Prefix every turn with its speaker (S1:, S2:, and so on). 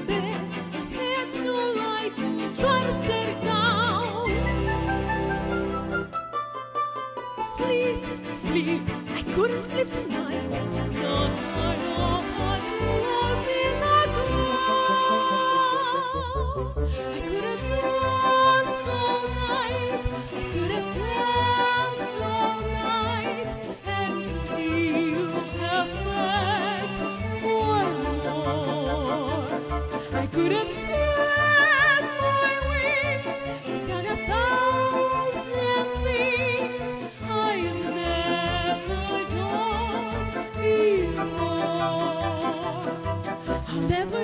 S1: head so light try to set it down. Sleep, sleep, I couldn't sleep tonight. Not I, was in. I'll never